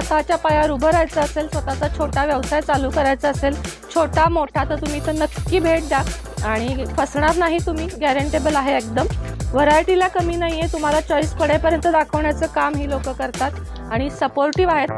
स्वतःच्या पायावर उभं राहायचं असेल स्वतःचा छोटा व्यवसाय चालू करायचा असेल छोटा मोठा तर तुम्ही तर नक्की भेट द्या. आणि फसणार नाही तुम्ही गॅरंटेबल आहे एकदम. व्हरायटीला कमी नाही आहे तुम्हाला चॉईस पडेपर्यंत दाखवण्याचं काम ही लोक करतात. आणि सपोर्टिव्ह आहेत.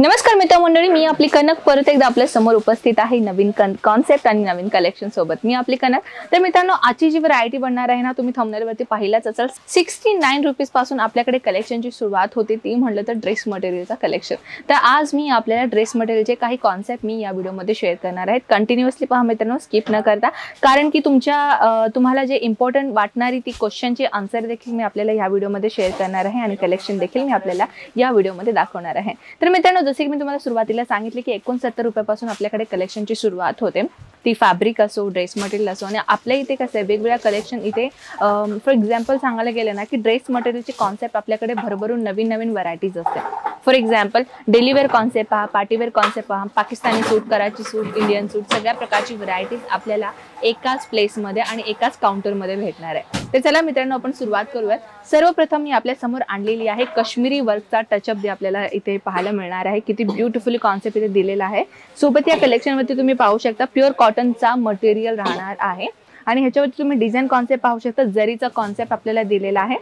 नमस्कार मित्रमंडळी मी आपली कनक परत एकदा आपल्यासमोर उपस्थित आहे नवीन कॉन्सेप्ट आणि नवीन कलेक्शन सोबत. मी आपली कनक. तर मित्रांनो आजची जी व्हरायटी बनणार आहे ना तुम्ही थंबनेलवरती पाहिलाच असाल. सिक्स्टी नाईन रुपीजपासून आपल्याकडे कलेक्शनची सुरुवात होते ती म्हटलं तर ड्रेस मटेरियलचा कलेक्शन तर आज मी आपल्याला ड्रेस मटेरियलचे काही कॉन्सेप्ट मी या व्हिडिओमध्ये शेअर करणार आहेत कंटिन्युअसली पहा मित्रांनो स्किप न करता. कारण की तुमच्या तुम्हाला जे इम्पॉर्टंट वाटणारी ती क्वेश्चनची आन्सर देखील मी आपल्याला या व्हिडिओमध्ये शेअर करणार आहे आणि कलेक्शन देखील मी आपल्याला या व्हिडिओमध्ये दाखवणार आहे. तर मित्रांनो जसे की मी तुम्हाला सुरुवातीला सांगितले की एकोणसत्तर रुपयापासून आपल्याकडे कलेक्शनची सुरुवात होते. ती फॅब्रिक असो ड्रेस मटेरियल असो आणि आपल्या इथे कसं आहे वेगवेगळ्या कलेक्शन इथे फॉर एक्झाम्पल सांगायला गेलं ना की ड्रेस मटेरियलची कॉन्सेप्ट आपल्याकडे भरभरून नवीन नवीन व्हरायटीज असते for example daily wear concept पहा पार्टीवेअर कॉन्सेप्ट पहा पाकिस्तानी सूट कराची सूट इंडियन सूट सगळ्या प्रकारची व्हरायटीज आपल्याला एकाच प्लेसमध्ये आणि एकाच काउंटरमध्ये भेटणार आहे. तर चला मित्रांनो आपण सुरुवात करूयात. सर्वप्रथम मी आपल्यासमोर आणलेली आहे काश्मीरी वर्कचा टचअप जे आपल्याला इथे पाहायला मिळणार आहे. किती ब्युटिफुली कॉन्सेप्ट इथे दिलेला आहे. सोबत या कलेक्शनवरती तुम्ही पाहू शकता प्युअर कॉटनचा मटेरियल राहणार आहे. आणि ह्याच्यावरती तुम्ही डिझाईन कॉन्सेप्ट पाहू शकता जरीचा कॉन्सेप्ट आपल्याला दिलेला आहे.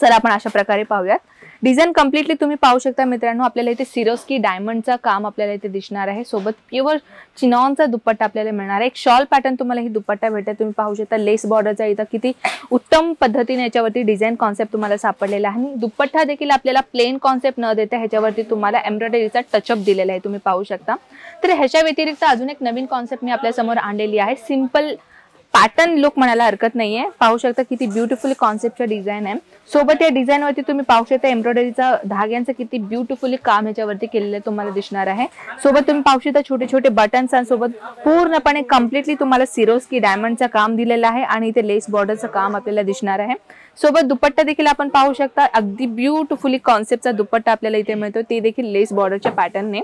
चला आपण अशा प्रकारे पाहूयात. डिझाईन कम्प्लिटली तुम्ही पाहू शकता मित्रांनो आपल्याला इथे सिरोस्की डायमंडचा काम आपल्याला इथे दिसणार आहे. सोबत प्युअर चिनॉनचा दुपट्टा आपल्याला मिळणार आहे. एक शॉल पॅटर्न तुम्हाला ही दुपट्टा भेटेल. तुम्ही पाहू शकता लेस बॉर्डरचा इथं किती उत्तम पद्धतीने याच्यावरती डिझाईन कॉन्सेप्ट तुम्हाला सापडलेला आहे. आणि दुपट्टा देखील आपल्याला प्लेन कॉन्सेप्ट न देता ह्याच्यावरती तुम्हाला एम्ब्रॉयडरीचा टचअप दिलेला आहे. तुम्ही पाहू शकता. तर ह्याच्या व्यतिरिक्त अजून एक नवीन कॉन्सेप्ट मी आपल्यासमोर आणलेली आहे. सिंपल पॅटर्न लुक म्हणायला हरकत नाहीये. पाहू शकता किती ब्युटिफुल कॉन्सेप्टचा डिझाईन आहे. सोबत या डिझाईन वरती तुम्ही पाहू शकता एम्ब्रॉयडरीचा धाग्यांचं किती ब्युटिफुली काम ह्याच्यावरती केलेलं तुम्हाला दिसणार आहे. सोबत तुम्ही पाहू शकता छोटे छोटे बटन्स सोबत पूर्णपणे कम्प्लिटली तुम्हाला सिरोस्की डायमंडचं काम दिलेलं आहे आणि इथे लेस बॉर्डरचं काम आपल्याला दिसणार आहे. सोबत दुपट्टा देखील आपण पाहू शकता अगदी ब्युटिफुली कॉन्सेप्टचा दुपट्टा आपल्याला इथे मिळतो. ते देखील लेस बॉर्डरच्या पॅटर्नने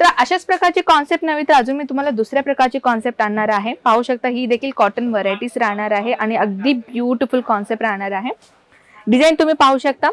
तर अशाच प्रकारची कॉन्सेप्ट नव्हे तर अजून मी तुम्हाला दुसऱ्या प्रकारची कॉन्सेप्ट आणणार आहे. पाहू शकता ही देखील कॉटन व्हरायटीज राहणार आहे आणि अगदी ब्युटिफुल कॉन्सेप्ट राहणार आहे. डिझाईन तुम्ही पाहू शकता.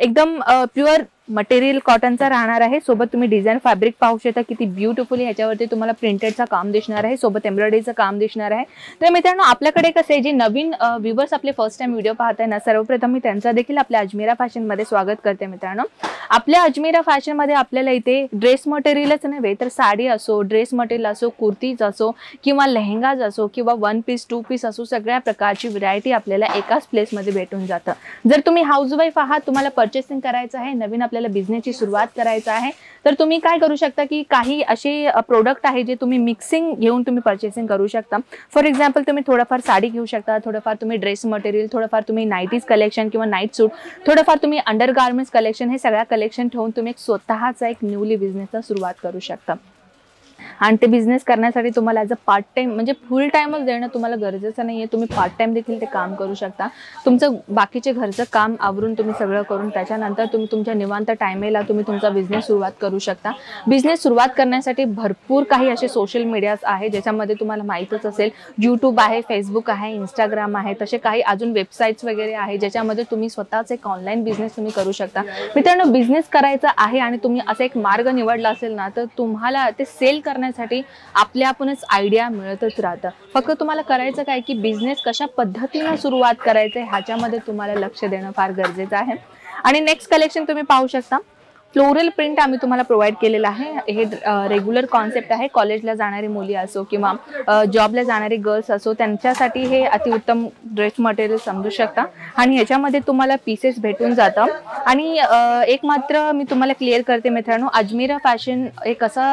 एकदम प्युअर मटेरियल कॉटनचा राहणार आहे. सोबत तुम्ही डिझाईन फॅब्रिक पाहू शकता किती ब्युटिफुली ह्याच्यावरती तुम्हाला प्रिंटेडचं काम दिसणार आहे. सोबत एम्ब्रॉयडरीचं काम दिसणार आहे. तर मित्रांनो आपल्याकडे कसं आहे जे नवीन व्ह्युवर्स आपले फर्स्ट टाइम व्हिडिओ पाहताय ना सर्वप्रथम मी त्यांचा देखील आपल्या अजमेरा फॅशनमध्ये स्वागत करते मित्रांनो. आपल्या अजमेरा फॅशनमध्ये आपल्याला इथे ड्रेस मटेरियलच नव्हे तर साडी असो ड्रेस मटेरियल असो कुर्तीज असो किंवा लेहंगाज असो किंवा वन पीस टू पीस असो सगळ्या प्रकारची व्हरायटी आपल्याला एकाच प्लेसमध्ये भेटून जातं. जर तुम्ही हाऊसवाईफ आहात तुम्हाला पर्चेसिंग करायचं आहे नवीन आपल्या आपल्याला बिझनेसची सुरुवात करायचं आहे. तर तुम्ही काय करू शकता की काही असे प्रोडक्ट आहे जे तुम्ही मिक्सिंग घेऊन तुम्ही पर्चेसिंग करू शकता. फॉर एक्झाम्पल तुम्ही थोडंफार साडी घेऊ शकता थोडंफार तुम्ही ड्रेस मटेरियल थोडंफार तुम्ही नाईटीज कलेक्शन किंवा नाईट सूट थोडंफार तुम्ही अंडर गार्मेंट्स कलेक्शन हे सगळ्या कलेक्शन ठेवून तुम्ही एक स्वतःचा एक न्यूली बिझनेसचा सुरुवात करू शकता. आणि ते बिझनेस करण्यासाठी तुम्हाला ॲज अ पार्ट टाइम म्हणजे फुल टाइमच देणं तुम्हाला गरजेचं नाही आहे तुम्ही पार्ट टाइम देखील ते काम करू शकता. तुमचं बाकीचे घरचं काम आवरून तुम्ही सगळं करून त्याच्यानंतर तुम्ही तुमच्या निवांत टायमेला तुम्ही तुमचा बिझनेस सुरुवात करू शकता. बिझनेस सुरुवात करण्यासाठी भरपूर काही असे सोशल मीडियाज आहे ज्याच्यामध्ये तुम्हाला माहीतच असेल. यूट्यूब आहे फेसबुक आहे इंस्टाग्राम आहे तसे काही अजून वेबसाईट्स वगैरे आहे ज्याच्यामध्ये तुम्ही स्वतःच एक ऑनलाईन बिझनेस तुम्ही करू शकता. मित्रांनो बिझनेस करायचा आहे आणि तुम्ही असा एक मार्ग निवडला असेल ना तर तुम्हाला ते सेल करण्यासाठी आपल्या आपणच आयडिया मिळतच राहतं. फक्त तुम्हाला करायचं काय की बिझनेस कशा पद्धतीनं सुरुवात करायचं ह्याच्यामध्ये तुम्हाला लक्ष देणं फार गरजेचं आहे. आणि नेक्स्ट कलेक्शन तुम्ही पाहू शकता. फ्लोरल प्रिंट आम्ही तुम्हाला प्रोव्हाइड केलेलं आहे. हे रेग्युलर कॉन्सेप्ट आहे. कॉलेजला जाणारी मुली असो किंवा जॉबला जाणारी गर्ल्स असो त्यांच्यासाठी हे अतिउत्तम ड्रेस मटेरियल समजू शकता. आणि ह्याच्यामध्ये तुम्हाला पीसेस भेटून जातं. आणि एक मात्र मी तुम्हाला क्लिअर करते मित्रांनो अजमेरा फॅशन एक असा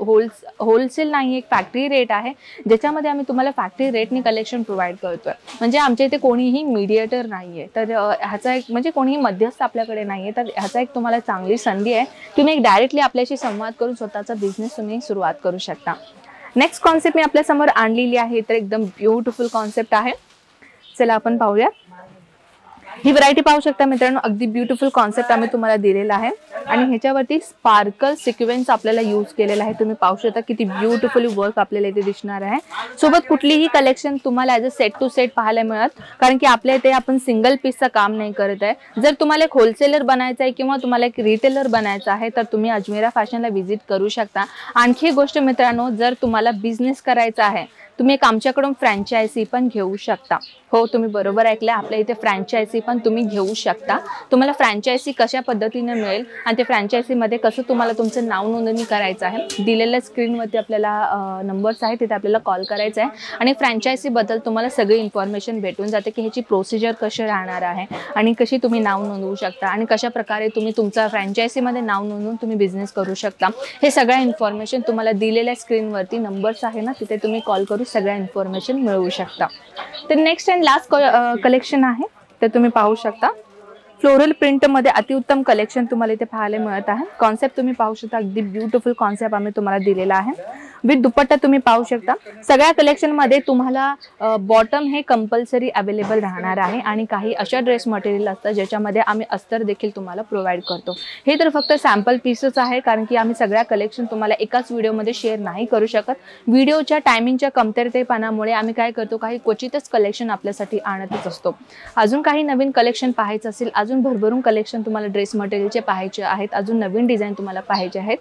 होल्स होलसेल नाही एक फॅक्टरी रेट आहे. ज्याच्यामध्ये आम्ही तुम्हाला फॅक्टरी रेटने कलेक्शन प्रोव्हाइड करतोय. म्हणजे आमच्या इथे कोणीही मीडिएटर नाहीये. तर ह्याचा एक म्हणजे कोणीही मध्यस्थ आपल्याकडे नाहीये. तर ह्याचा एक तुम्हाला चांगली संधी आहे. तुम्ही एक डायरेक्टली आपल्याशी संवाद करून स्वतःचा बिझनेस तुम्ही सुरुवात करू शकता. नेक्स्ट कॉन्सेप्ट मी आपल्यासमोर आणलेली आहे. तर एकदम ब्युटिफुल कॉन्सेप्ट आहे. चला आपण पाहूया. ही व्हरायटी पाहू शकता मित्रांनो. अगदी ब्युटिफुल कॉन्सेप्ट आम्ही तुम्हाला दिलेला आहे. आणि ह्याच्यावरती स्पार्कल सिक्वेन्स आपल्याला यूज केलेला आहे. तुम्ही पाहू शकता किती ब्युटिफुली वर्क आपल्याला इथे दिसणार आहे. सोबत कुठलीही कलेक्शन तुम्हाला as a set to set पाहायला मिळत. कारण की आपल्या इथे आपण सिंगल पीसचं काम नाही करत आहे. जर तुम्हाला एक होलसेलर बनायचं आहे किंवा तुम्हाला एक रिटेलर बनायचं आहे तर तुम्ही अजमेरा फॅशनला व्हिजिट करू शकता. आणखी गोष्ट मित्रांनो जर तुम्हाला बिझनेस करायचा आहे तुम्ही एक आमच्याकडून फ्रँचायझी पण घेऊ शकता. हो तुम्ही बरोबर ऐकलं. आपल्या इथे फ्रँचायझी पण तुम्ही घेऊ शकता. तुम्हाला फ्रँचायझी कशा पद्धतीने मिळेल आणि ते फ्रँचायझीमध्ये कसं तुम्हाला तुमचं नाव नोंदणी करायचं आहे दिलेल्या स्क्रीनवरती आपल्याला नंबर्स आहेत तिथे आपल्याला कॉल करायचा आहे. आणि फ्रँचायझीबद्दल तुम्हाला सगळी इन्फॉर्मेशन भेटून जाते की ह्याची प्रोसिजर कशी राहणार आहे आणि कशी तुम्ही नाव नोंदवू शकता आणि कशा प्रकारे तुम्ही तुमचा फ्रँचायझीमध्ये नाव नोंदवून तुम्ही बिझनेस करू शकता. हे सगळ्या इन्फॉर्मेशन तुम्हाला दिलेल्या स्क्रीनवरती नंबर्स आहे ना तिथे तुम्ही कॉल करू सगळ्या इन्फॉर्मेशन मिळवू शकता. तर नेक्स्ट अँड लास्ट कलेक्शन आहे. ते तुम्ही पाहू शकता. फ्लोरल प्रिंटमध्ये अतिउत्तम कलेक्शन तुम्हाला इथे पाहायला मिळत आहे. कॉन्सेप्ट तुम्ही पाहू शकता. अगदी ब्युटिफुल कॉन्सेप्ट आम्ही तुम्हाला दिलेला आहे. विथ दुपट्टा तुम्ही पाहू शकता. सगळ्या कलेक्शनमध्ये तुम्हाला बॉटम हे कंपल्सरी अवेलेबल राहणार आहे आणि काही अशा ड्रेस मटेरियल असतात ज्याच्यामध्ये आम्ही अस्तर देखील तुम्हाला प्रोव्हाइड करतो. हे तर फक्त सॅम्पल पीसच आहे कारण की आम्ही सगळ्या कलेक्शन तुम्हाला एकाच व्हिडिओमध्ये शेअर नाही करू शकत. व्हिडिओच्या टायमिंगच्या कमतरतेपणामुळे आम्ही काय करतो काही क्वचितच कलेक्शन आपल्यासाठी आणतच असतो. अजून काही नवीन कलेक्शन पाहायचं असेल अजून भरभरून कलेक्शन तुम्हाला ड्रेस मटेरियलचे पाहायचे आहेत अजून नवीन डिझाईन तुम्हाला पाहायचे आहेत.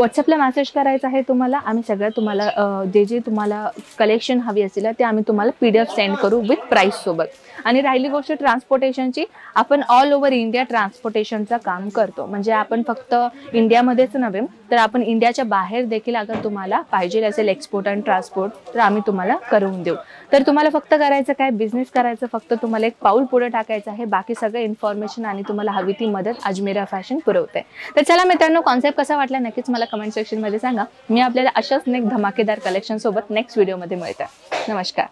व्हॉट्सअपला मेसेज करायचा आहे तुम्हाला. आम्ही सगळं तुम्हाला जे जे तुम्हाला कलेक्शन हवी असेल ते आम्ही तुम्हाला पी डी एफ सेंड करू विथ प्राईस सोबत. आणि राहिली गोष्ट ट्रान्सपोर्टेशनची आपण ऑल ओव्हर इंडिया ट्रान्सपोर्टेशनचं काम करतो. म्हणजे आपण फक्त इंडियामध्येच नव्हे तर आपण इंडियाच्या बाहेर देखील अगर तुम्हाला पाहिजे असेल एक्सपोर्ट अँड ट्रान्सपोर्ट तर आम्ही तुम्हाला करून देऊ. तर तुम्हाला फक्त करायचं काय? बिझनेस करायचं फक्त तुम्हाला एक पाऊल पुढे टाकायचं आहे. बाकी सगळं इन्फॉर्मेशन आणि तुम्हाला हवी ती मदत अजमेरा फॅशन पुरवते. तर चला मित्रांनो कॉन्सेप्ट कसा वाटला नक्कीच मला कमेंट सेक्शनमध्ये सांगा. मी आपल्याला अशाच नेक धमाकेदार कलेक्शन सोबत नेक्स्ट व्हिडिओमध्ये मिळतात नमस्कार.